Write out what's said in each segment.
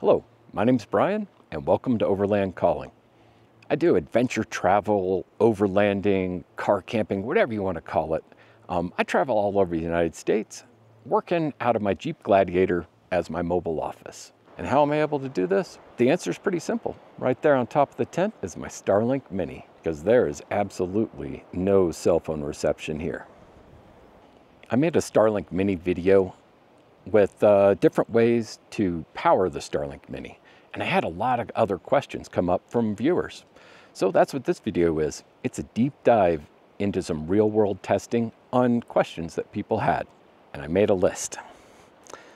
Hello, my name's Brian and welcome to Overland Calling. I do adventure travel, overlanding, car camping, whatever you want to call it. Um, I travel all over the United States, working out of my Jeep Gladiator as my mobile office. And how am I able to do this? The answer is pretty simple. Right there on top of the tent is my Starlink Mini, because there is absolutely no cell phone reception here. I made a Starlink Mini video with uh, different ways to power the Starlink Mini. And I had a lot of other questions come up from viewers. So that's what this video is. It's a deep dive into some real world testing on questions that people had. And I made a list.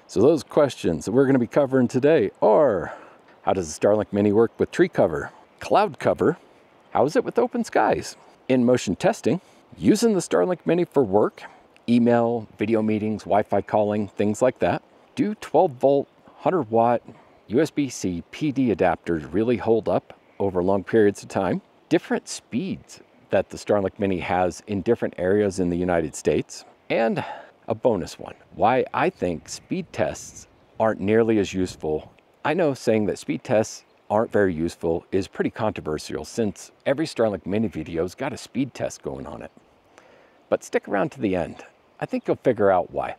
So those questions that we're going to be covering today are how does the Starlink Mini work with tree cover, cloud cover, how is it with open skies, in motion testing, using the Starlink Mini for work, email, video meetings, Wi-Fi calling, things like that. Do 12 volt, 100 watt USB-C PD adapters really hold up over long periods of time? Different speeds that the Starlink Mini has in different areas in the United States. And a bonus one, why I think speed tests aren't nearly as useful. I know saying that speed tests aren't very useful is pretty controversial since every Starlink Mini video's got a speed test going on it. But stick around to the end. I think you'll figure out why.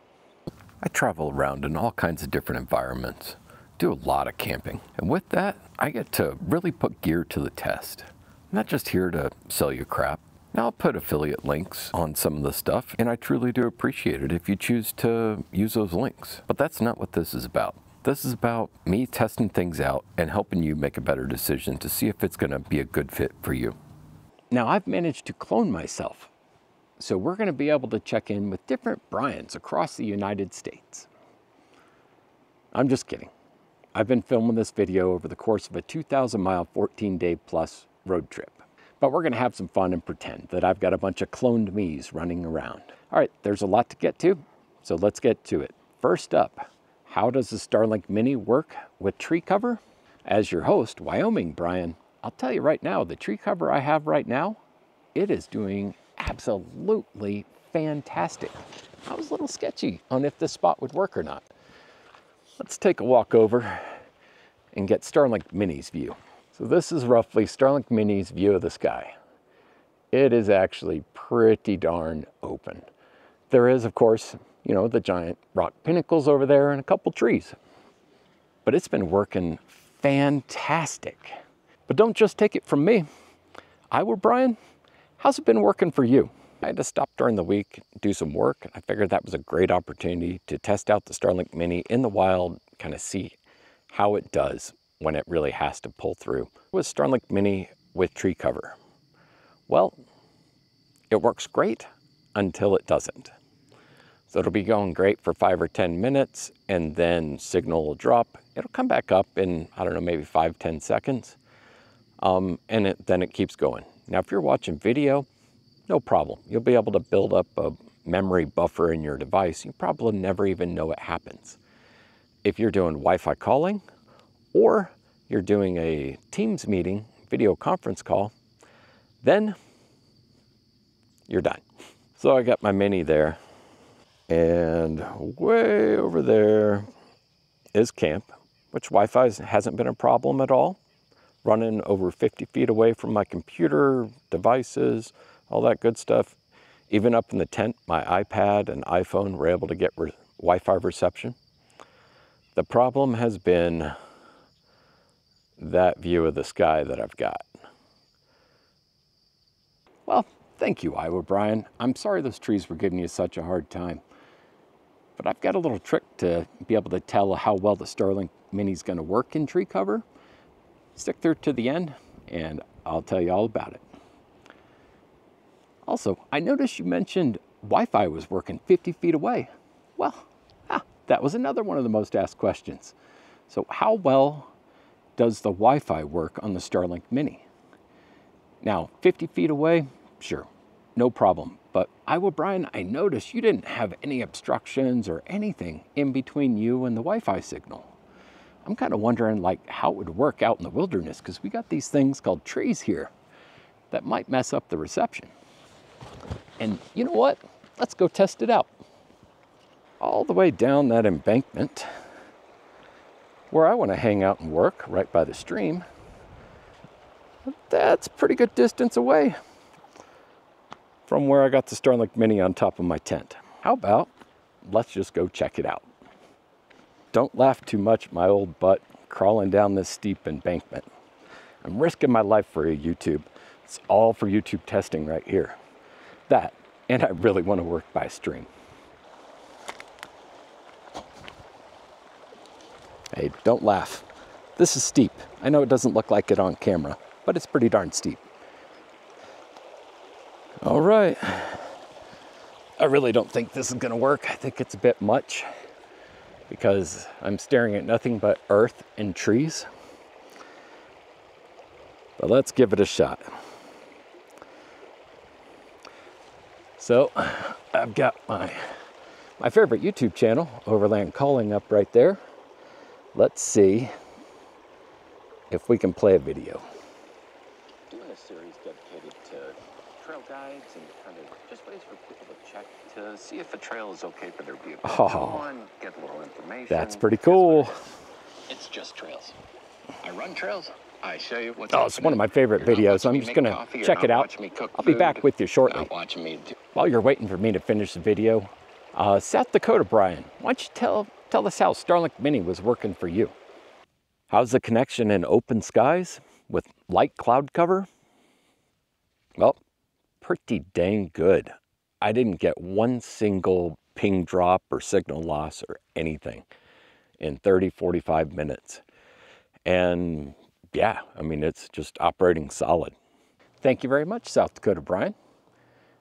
I travel around in all kinds of different environments, do a lot of camping, and with that, I get to really put gear to the test. I'm not just here to sell you crap. Now I'll put affiliate links on some of the stuff, and I truly do appreciate it if you choose to use those links. But that's not what this is about. This is about me testing things out and helping you make a better decision to see if it's going to be a good fit for you. Now I've managed to clone myself. So we're going to be able to check in with different Brians across the United States. I'm just kidding. I've been filming this video over the course of a 2,000 mile, 14 day plus road trip. But we're gonna have some fun and pretend that I've got a bunch of cloned me's running around. All right, there's a lot to get to, so let's get to it. First up, how does the Starlink Mini work with tree cover? As your host, Wyoming Brian, I'll tell you right now, the tree cover I have right now, it is doing absolutely fantastic. I was a little sketchy on if this spot would work or not. Let's take a walk over and get Starlink Mini's view. So this is roughly Starlink Mini's view of the sky. It is actually pretty darn open. There is, of course, you know, the giant rock pinnacles over there and a couple trees. But it's been working fantastic. But don't just take it from me. Iowa Brian, how's it been working for you? I had to stop during the week, do some work. I figured that was a great opportunity to test out the Starlink Mini in the wild, kind of see how it does when it really has to pull through. With Starlink Mini with tree cover. Well, it works great until it doesn't. So it'll be going great for five or 10 minutes and then signal will drop. It'll come back up in, I don't know, maybe five, 10 seconds. Um, and it, then it keeps going. Now, if you're watching video, no problem. You'll be able to build up a memory buffer in your device. You probably never even know it happens. If you're doing Wi-Fi calling, or you're doing a Teams meeting, video conference call, then you're done. So I got my Mini there, and way over there is camp, which Wi-Fi hasn't been a problem at all. Running over 50 feet away from my computer, devices, all that good stuff. Even up in the tent, my iPad and iPhone were able to get re Wi-Fi reception. The problem has been that view of the sky that I've got. Well, thank you, Iowa Brian. I'm sorry those trees were giving you such a hard time. But I've got a little trick to be able to tell how well the Starlink Mini is going to work in tree cover. Stick there to the end, and I'll tell you all about it. Also, I noticed you mentioned Wi-Fi was working 50 feet away. Well, ah, that was another one of the most asked questions. So how well does the Wi-Fi work on the Starlink Mini? Now, 50 feet away, sure, no problem. But Iowa Brian, I noticed you didn't have any obstructions or anything in between you and the Wi-Fi signal. I'm kind of wondering like how it would work out in the wilderness because we got these things called trees here that might mess up the reception. And you know what? Let's go test it out. All the way down that embankment where I want to hang out and work, right by the stream, that's pretty good distance away from where I got the Starlink Mini on top of my tent. How about let's just go check it out. Don't laugh too much my old butt crawling down this steep embankment. I'm risking my life for a YouTube. It's all for YouTube testing right here. That, and I really want to work by stream. Hey, don't laugh. This is steep. I know it doesn't look like it on camera, but it's pretty darn steep. All right. I really don't think this is gonna work. I think it's a bit much because I'm staring at nothing but earth and trees. But let's give it a shot. So I've got my, my favorite YouTube channel, Overland Calling up right there. Let's see if we can play a video. Doing a series dedicated to trail guides and kind of just ways for people to check to see if the trail is okay for their vehicle. Oh, on, get a little information. That's pretty cool. It's just trails. I run trails. I show you what's Oh, it's one of my favorite you're videos. I'm just going to check it out. I'll be back with you shortly. While you're waiting for me to finish the video, uh, South Dakota Brian, why don't you tell Tell us how Starlink Mini was working for you. How's the connection in open skies with light cloud cover? Well, pretty dang good. I didn't get one single ping drop or signal loss or anything in 30, 45 minutes. And yeah, I mean, it's just operating solid. Thank you very much, South Dakota Brian.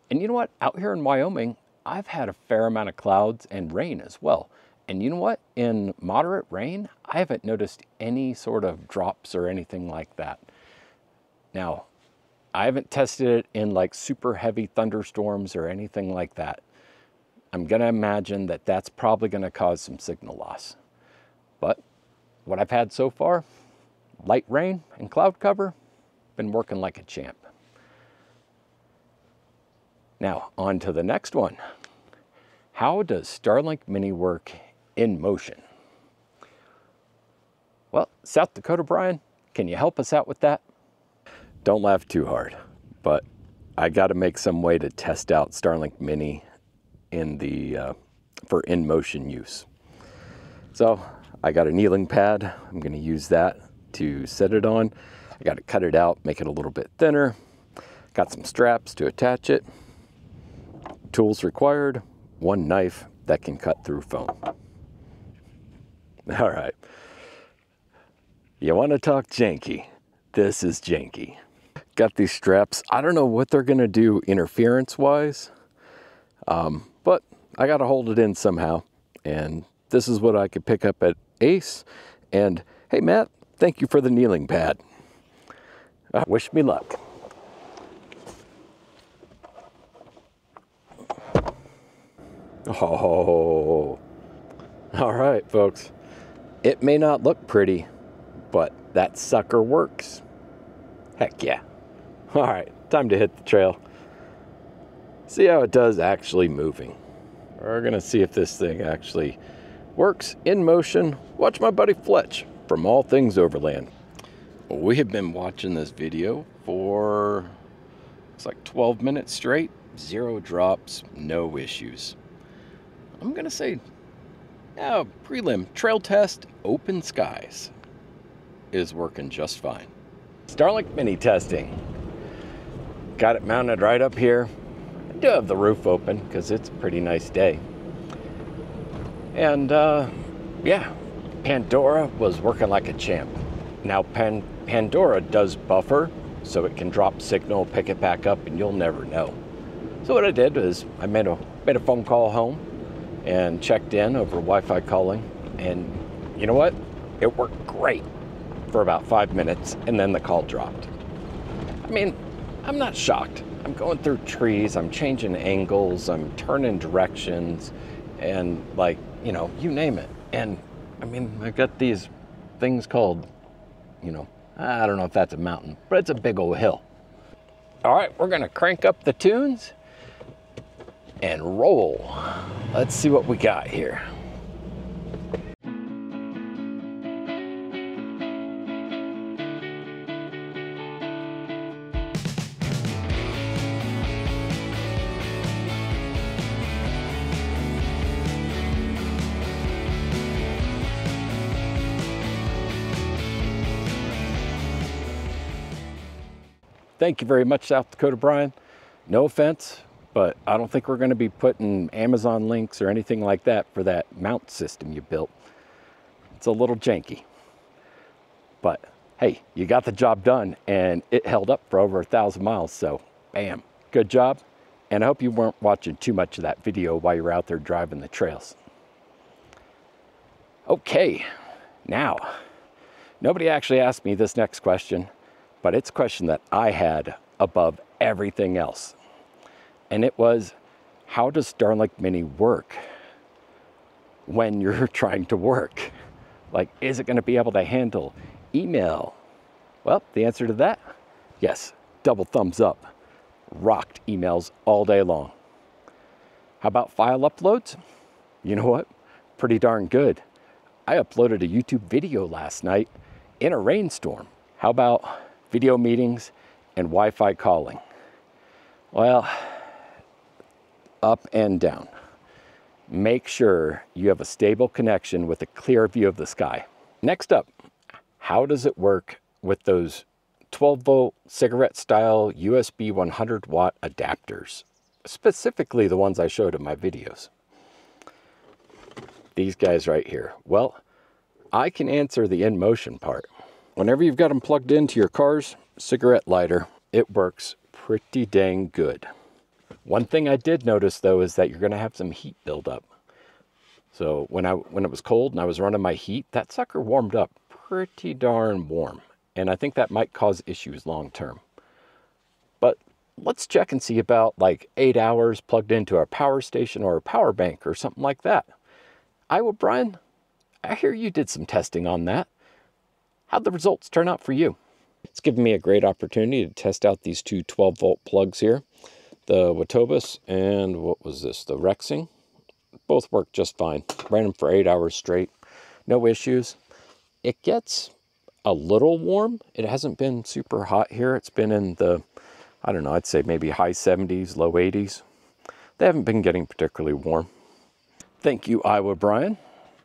And you know what? Out here in Wyoming, I've had a fair amount of clouds and rain as well. And you know what? In moderate rain, I haven't noticed any sort of drops or anything like that. Now, I haven't tested it in like super heavy thunderstorms or anything like that. I'm gonna imagine that that's probably gonna cause some signal loss. But what I've had so far, light rain and cloud cover, been working like a champ. Now, on to the next one. How does Starlink Mini work in motion. Well, South Dakota Brian, can you help us out with that? Don't laugh too hard, but I got to make some way to test out Starlink Mini in the uh, for in motion use. So I got a kneeling pad. I'm going to use that to set it on. I got to cut it out, make it a little bit thinner. Got some straps to attach it. Tools required, one knife that can cut through foam. All right. You want to talk janky? This is janky. Got these straps. I don't know what they're going to do interference wise, um, but I got to hold it in somehow. And this is what I could pick up at Ace. And hey, Matt, thank you for the kneeling pad. Uh, wish me luck. Oh, all right, folks. It may not look pretty, but that sucker works. Heck yeah. All right, time to hit the trail. See how it does actually moving. We're gonna see if this thing actually works in motion. Watch my buddy Fletch from All Things Overland. We have been watching this video for it's like 12 minutes straight, zero drops, no issues. I'm gonna say yeah, prelim, trail test, open skies is working just fine. Starlink Mini testing. Got it mounted right up here. I do have the roof open because it's a pretty nice day. And uh, yeah, Pandora was working like a champ. Now Pan Pandora does buffer, so it can drop signal, pick it back up, and you'll never know. So what I did is I made a made a phone call home and checked in over Wi-Fi calling. And you know what? It worked great for about five minutes and then the call dropped. I mean, I'm not shocked. I'm going through trees, I'm changing angles, I'm turning directions, and like, you know, you name it. And I mean, I've got these things called, you know, I don't know if that's a mountain, but it's a big old hill. All right, we're gonna crank up the tunes and roll. Let's see what we got here. Thank you very much, South Dakota Brian. No offense, but I don't think we're going to be putting Amazon links or anything like that for that mount system you built. It's a little janky. But hey, you got the job done and it held up for over a thousand miles. So, bam, good job. And I hope you weren't watching too much of that video while you're out there driving the trails. Okay, now, nobody actually asked me this next question, but it's a question that I had above everything else. And it was, how does Starlink Mini work when you're trying to work? Like, is it going to be able to handle email? Well, the answer to that, yes, double thumbs up. Rocked emails all day long. How about file uploads? You know what? Pretty darn good. I uploaded a YouTube video last night in a rainstorm. How about video meetings and Wi Fi calling? Well, up and down. Make sure you have a stable connection with a clear view of the sky. Next up, how does it work with those 12 volt cigarette style USB 100 watt adapters? Specifically the ones I showed in my videos. These guys right here. Well, I can answer the in motion part. Whenever you've got them plugged into your car's cigarette lighter, it works pretty dang good. One thing I did notice though is that you're going to have some heat buildup. So when I when it was cold and I was running my heat, that sucker warmed up pretty darn warm. And I think that might cause issues long term. But let's check and see about like eight hours plugged into a power station or a power bank or something like that. Iowa Brian, I hear you did some testing on that. How'd the results turn out for you? It's given me a great opportunity to test out these two 12 volt plugs here the Wotobeus and what was this, the Rexing. Both work just fine. Ran them for eight hours straight. No issues. It gets a little warm. It hasn't been super hot here. It's been in the, I don't know, I'd say maybe high 70s, low 80s. They haven't been getting particularly warm. Thank you, Iowa Brian.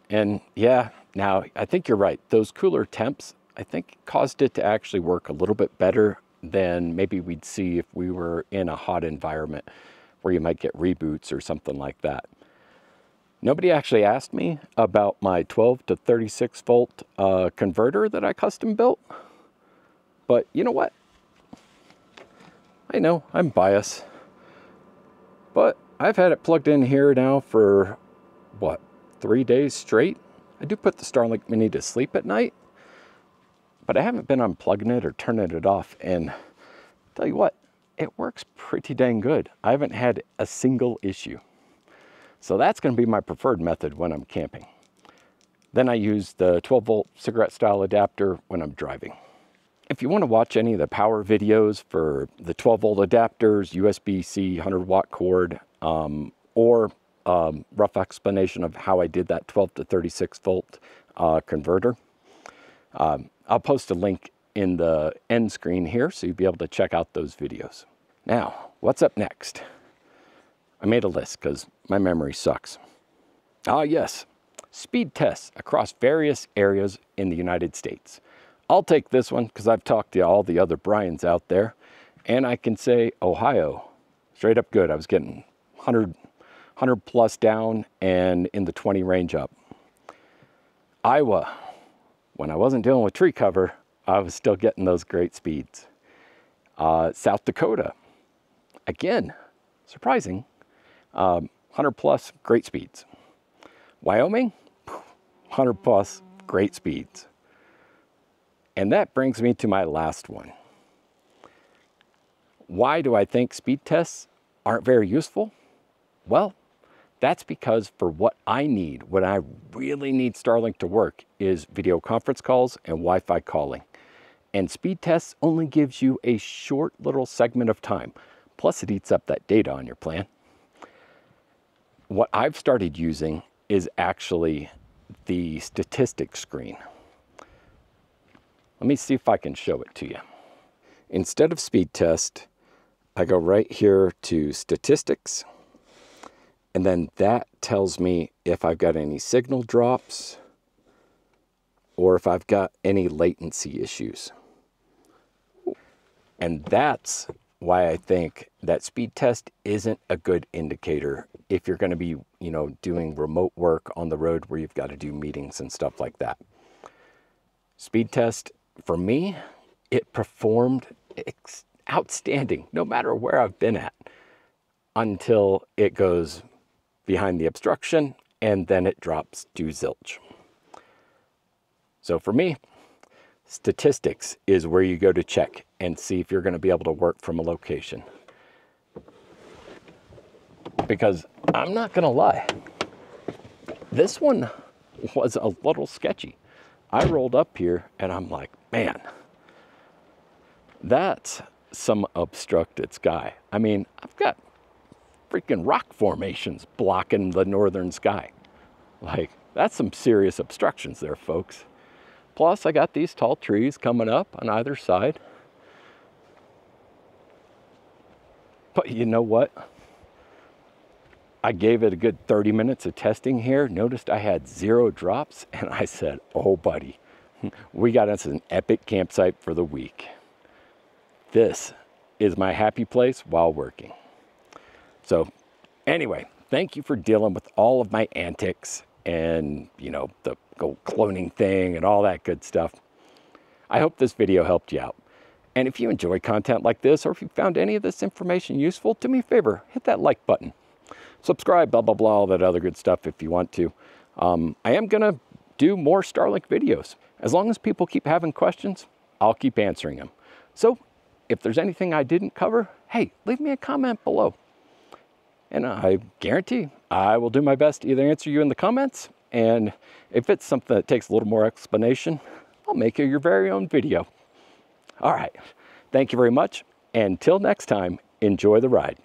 And yeah, now I think you're right. Those cooler temps, I think caused it to actually work a little bit better than maybe we'd see if we were in a hot environment where you might get reboots or something like that. Nobody actually asked me about my 12 to 36 volt uh, converter that I custom built. But you know what? I know I'm biased. But I've had it plugged in here now for what, three days straight? I do put the Starlink Mini to sleep at night, but I haven't been unplugging it or turning it off. And tell you what, it works pretty dang good. I haven't had a single issue. So that's going to be my preferred method when I'm camping. Then I use the 12 volt cigarette style adapter when I'm driving. If you want to watch any of the power videos for the 12 volt adapters, USB-C 100 watt cord, um, or um, rough explanation of how I did that 12 to 36 volt uh, converter, um, I'll post a link in the end screen here so you'll be able to check out those videos. Now, what's up next? I made a list because my memory sucks. Ah, yes, speed tests across various areas in the United States. I'll take this one because I've talked to all the other Brians out there, and I can say Ohio, straight up good. I was getting 100, 100 plus down and in the 20 range up. Iowa, when I wasn't dealing with tree cover, I was still getting those great speeds. Uh, South Dakota, again, surprising, um, 100 plus great speeds. Wyoming, 100 plus great speeds. And that brings me to my last one. Why do I think speed tests aren't very useful? Well, that's because for what I need, what I really need Starlink to work is video conference calls and Wi-Fi calling. And speed tests only gives you a short little segment of time. Plus it eats up that data on your plan. What I've started using is actually the statistics screen. Let me see if I can show it to you. Instead of speed test, I go right here to statistics and then that tells me if I've got any signal drops or if I've got any latency issues. And that's why I think that speed test isn't a good indicator if you're going to be, you know, doing remote work on the road where you've got to do meetings and stuff like that. Speed test for me, it performed outstanding no matter where I've been at until it goes behind the obstruction and then it drops to zilch. So for me, statistics is where you go to check and see if you're going to be able to work from a location. Because I'm not going to lie, this one was a little sketchy. I rolled up here and I'm like, man, that's some obstructed sky. I mean, I've got freaking rock formations blocking the northern sky. Like, that's some serious obstructions there, folks. Plus, I got these tall trees coming up on either side. But you know what? I gave it a good 30 minutes of testing here. Noticed I had zero drops, and I said, oh, buddy, we got us an epic campsite for the week. This is my happy place while working. So anyway, thank you for dealing with all of my antics and, you know, the cloning thing and all that good stuff. I hope this video helped you out. And if you enjoy content like this, or if you found any of this information useful, do me a favor, hit that like button. Subscribe, blah, blah, blah, all that other good stuff if you want to. Um, I am going to do more Starlink videos. As long as people keep having questions, I'll keep answering them. So if there's anything I didn't cover, hey, leave me a comment below. And uh, I guarantee I will do my best to either answer you in the comments, and if it's something that takes a little more explanation, I'll make you your very own video. All right, thank you very much. Until next time, enjoy the ride.